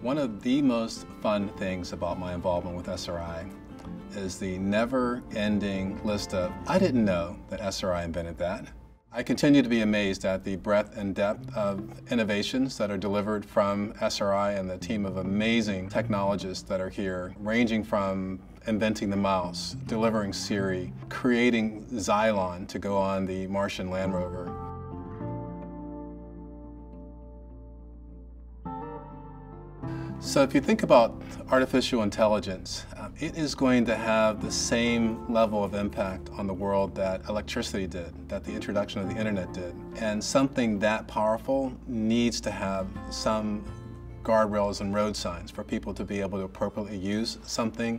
One of the most fun things about my involvement with SRI is the never-ending list of, I didn't know that SRI invented that. I continue to be amazed at the breadth and depth of innovations that are delivered from SRI and the team of amazing technologists that are here, ranging from inventing the mouse, delivering Siri, creating Zylon to go on the Martian Land Rover, So if you think about artificial intelligence, um, it is going to have the same level of impact on the world that electricity did, that the introduction of the internet did. And something that powerful needs to have some guardrails and road signs for people to be able to appropriately use something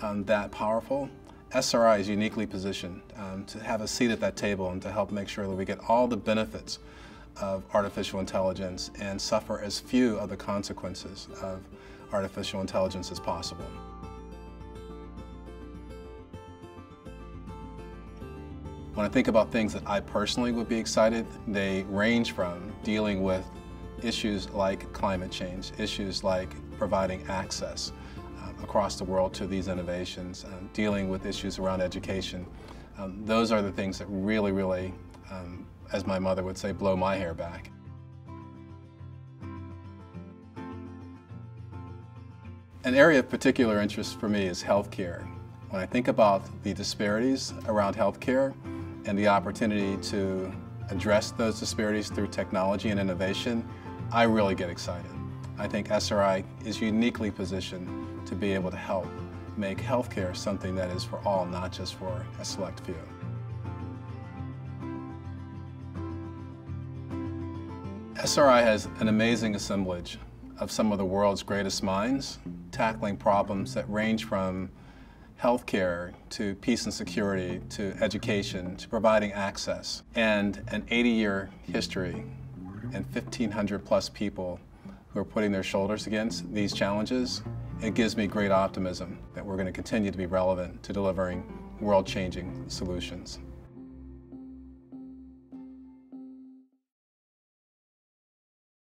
um, that powerful. SRI is uniquely positioned um, to have a seat at that table and to help make sure that we get all the benefits of artificial intelligence and suffer as few of the consequences of artificial intelligence as possible. When I think about things that I personally would be excited, they range from dealing with issues like climate change, issues like providing access um, across the world to these innovations, um, dealing with issues around education. Um, those are the things that really, really um, as my mother would say, blow my hair back. An area of particular interest for me is healthcare. When I think about the disparities around healthcare and the opportunity to address those disparities through technology and innovation, I really get excited. I think SRI is uniquely positioned to be able to help make healthcare something that is for all, not just for a select few. SRI has an amazing assemblage of some of the world's greatest minds tackling problems that range from healthcare to peace and security to education to providing access and an 80-year history and 1,500 plus people who are putting their shoulders against these challenges, it gives me great optimism that we're going to continue to be relevant to delivering world-changing solutions.